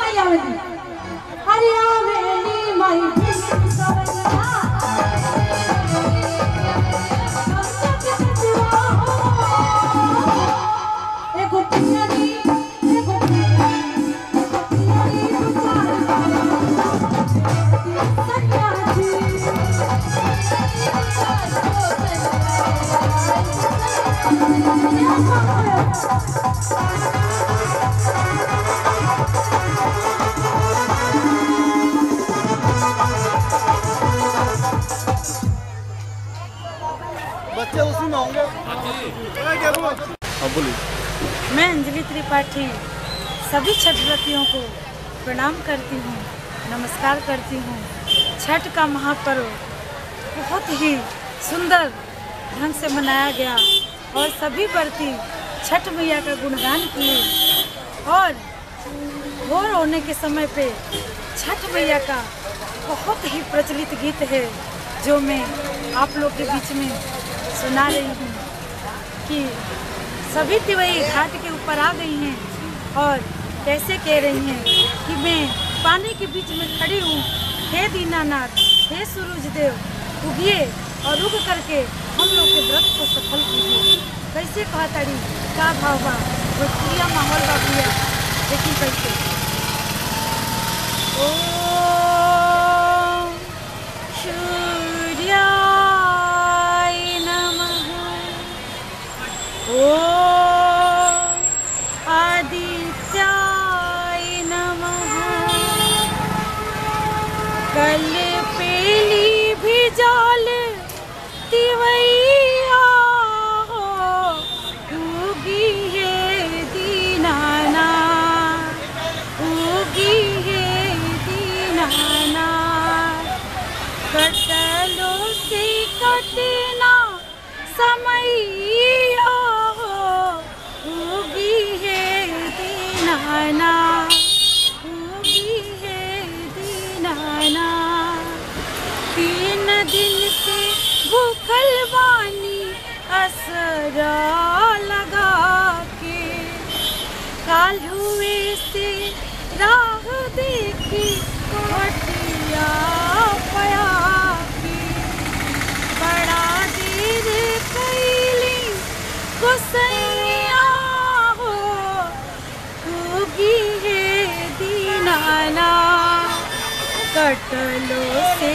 my am, Hurry up, Andy, my होंगे। हाँ मैं अंजलि त्रिपाठी सभी छठ व्रतियों को प्रणाम करती हूँ नमस्कार करती हूँ। छठ का महापर्व बहुत ही सुंदर ढंग से मनाया गया और सभी व्रती छठ मैया का गुणगान किए और भोर होने के समय पे छठ मैया का बहुत ही प्रचलित गीत है जो मैं आप लोग के बीच में सुना रही हूँ कि सभी तिवई घाट के ऊपर आ गई हैं और कैसे कह रही हैं कि मैं पानी के बीच में खड़ी हूँ। हे दीनानाथ, हे सूरज देव उगिए और उग करके हम लोग के व्रत को सफल कीजिए। कैसे कहा तारी? का भाव बा? भोजपुरिया माहौल बा भैया। देखी कैसे। ओ कल पेली दिन से भूखल बानी असरा लगा के। काल हुए से राह देखी हटिया पया के। बड़ा देर कैली गुसैया हो उगी है दीनाना। कटलो से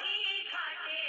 你看这。